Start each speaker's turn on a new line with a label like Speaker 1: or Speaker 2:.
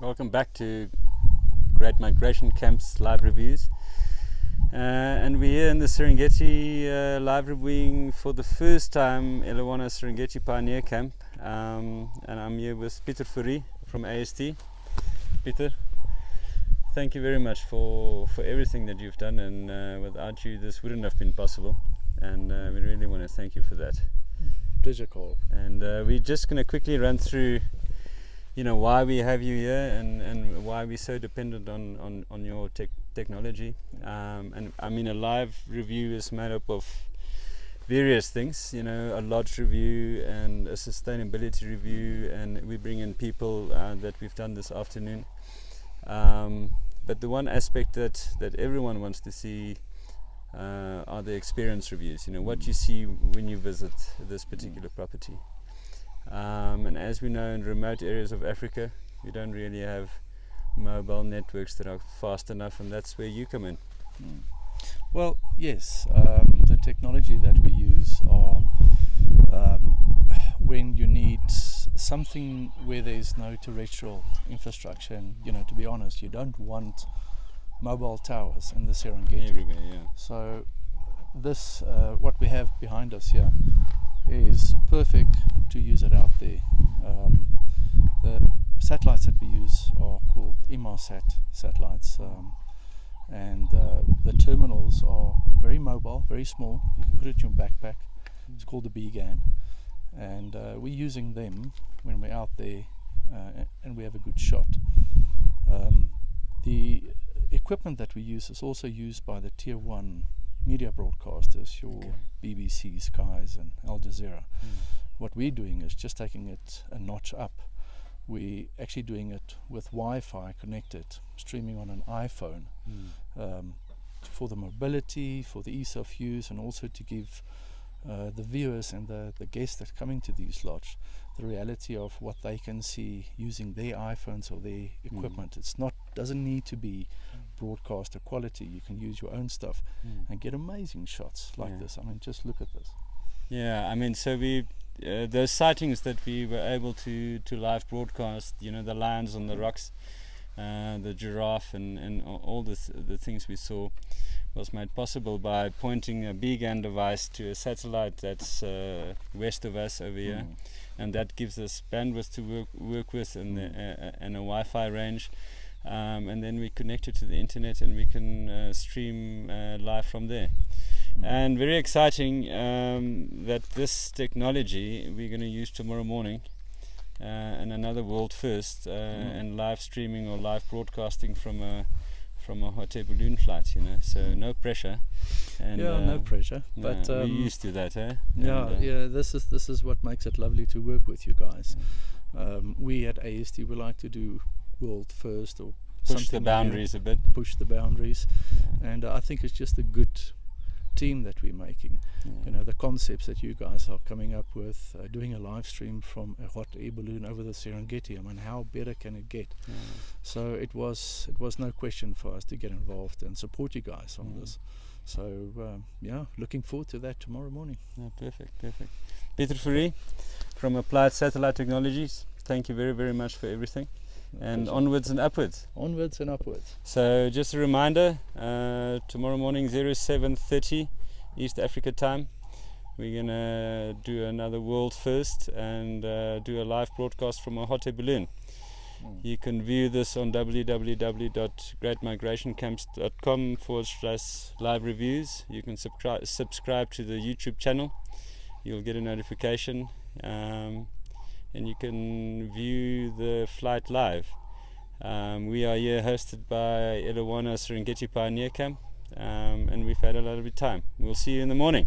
Speaker 1: Welcome back to Great Migration Camps live reviews. Uh, and we're here in the Serengeti uh, live reviewing for the first time Elewana Serengeti Pioneer Camp. Um, and I'm here with Pieter Fourie from AST. Pieter, thank you very much for, for everything that you've done. And uh, without you, this wouldn't have been possible. And uh, we really want to thank you for that.
Speaker 2: Pleasure, Carl.
Speaker 1: And uh, we're just going to quickly run through you know why we have you here and, and why we're so dependent on, on, on your tech technology. Um, and I mean, a live review is made up of various things, you know, a lodge review and a sustainability review, and we bring in people uh, that we've done this afternoon. Um, but the one aspect that, that everyone wants to see uh, are the experience reviews, you know, what you see when you visit this particular property. Um, and as we know in remote areas of Africa, we don't really have mobile networks that are fast enough, and that's where you come in.
Speaker 2: Mm. Well, yes, um, the technology that we use are um, when you need something where there's no terrestrial infrastructure, and you know, to be honest, you don't want mobile towers in the Serengeti.
Speaker 1: Everywhere, yeah.
Speaker 2: So, this, uh, what we have behind us here, is perfect to use it out there. Um, the satellites that we use are called Inmarsat satellites, um, and uh, the terminals are very mobile, very small. You can put it in your backpack. It's called the BGAN, and uh, we're using them when we're out there, uh, and we have a good shot. Um, the equipment that we use is also used by the tier one media broadcasters, your okay. BBC, Skies, and Al Jazeera. Mm. What we're doing is just taking it a notch up. We're actually doing it with Wi-Fi connected, streaming on an iPhone, mm. um, for the mobility, for the ease of use, and also to give uh, the viewers and the, the guests that come into these lodge the reality of what they can see using their iPhones or their hmm. equipment. Mm. It's not doesn't need to be broadcaster quality. You can use your own stuff mm. and get amazing shots like yeah. this. I mean, just look at this.
Speaker 1: Yeah, I mean, so we uh, those sightings that we were able to to live broadcast. You know, the lions on the mm. rocks, uh, the giraffe, and and all the th the things we saw was made possible by pointing a BGAN device to a satellite that's uh, west of us over here, mm. and that gives us bandwidth to work work with and, the, mm. uh, and a Wi-Fi range um, and then we connect it to the internet and we can uh, stream uh, live from there. Mm. And very exciting um, that this technology we're going to use tomorrow morning uh, and another world first uh, mm. and live streaming or live broadcasting from a from a hot air balloon flight, you know. So mm. no pressure.
Speaker 2: And yeah, no uh, pressure. But
Speaker 1: um, we're used to that, eh?
Speaker 2: Yeah, and, uh, yeah. This is this is what makes it lovely to work with you guys. Um, we at AST we like to do world first or
Speaker 1: push the boundaries new, a bit.
Speaker 2: Push the boundaries. Yeah. and uh, i think it's just a good team that we're making. Yeah. you know the concepts that you guys are coming up with uh, doing a live stream from a hot air balloon over the serengeti i mean how better can it get? Yeah. so it was it was no question for us to get involved and support you guys on this. So um, yeah looking forward to that tomorrow morning.
Speaker 1: Yeah, perfect perfect. Pieter Fourie from applied satellite technologies thank you very very much for everything and onwards and upwards.
Speaker 2: Onwards and upwards.
Speaker 1: So just a reminder, uh, tomorrow morning 07.30 East Africa time, we're going to do another world first and uh, do a live broadcast from a hot air balloon. Mm. You can view this on www.greatmigrationcamps.com forward slash live reviews. You can subscribe subscribe to the YouTube channel. You'll get a notification. Um, and you can view the flight live. Um, we are here hosted by Elewana Serengeti Pioneer Camp um, and we've had a lot of time. We'll see you in the morning.